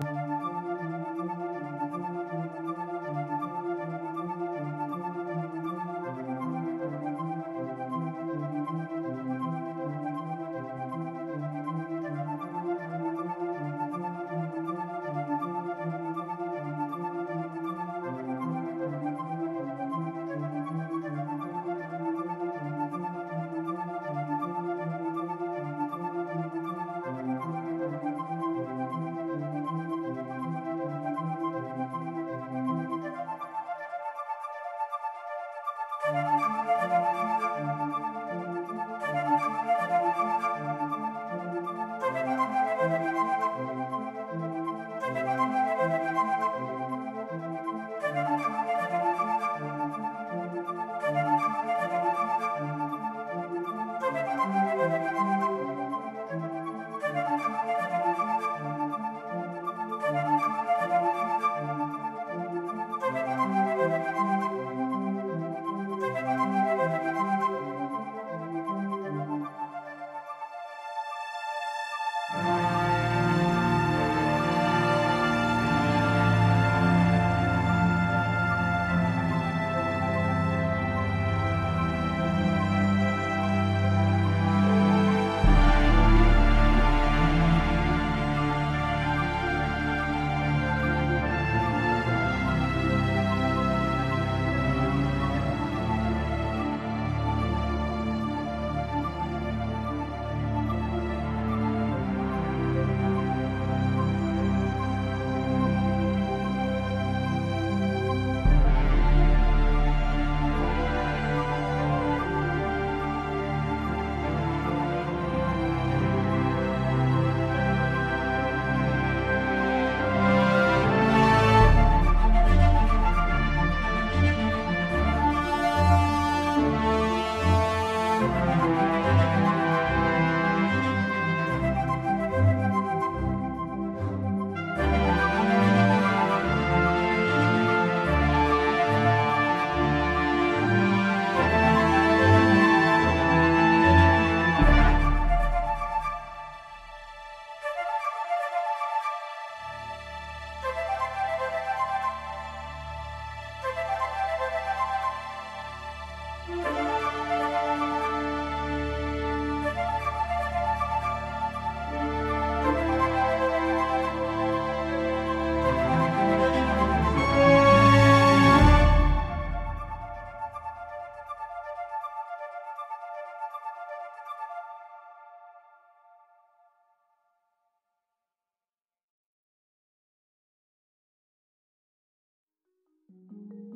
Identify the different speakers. Speaker 1: Música Thank you.
Speaker 2: Thank you.